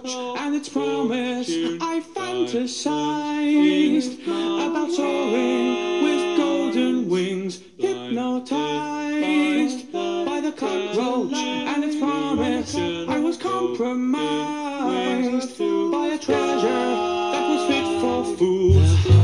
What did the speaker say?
coach and its promise. I fantasized about soaring with golden wings, hypnotized by the cockroach and its promise. I was compromised by a treasure that was fit for fools.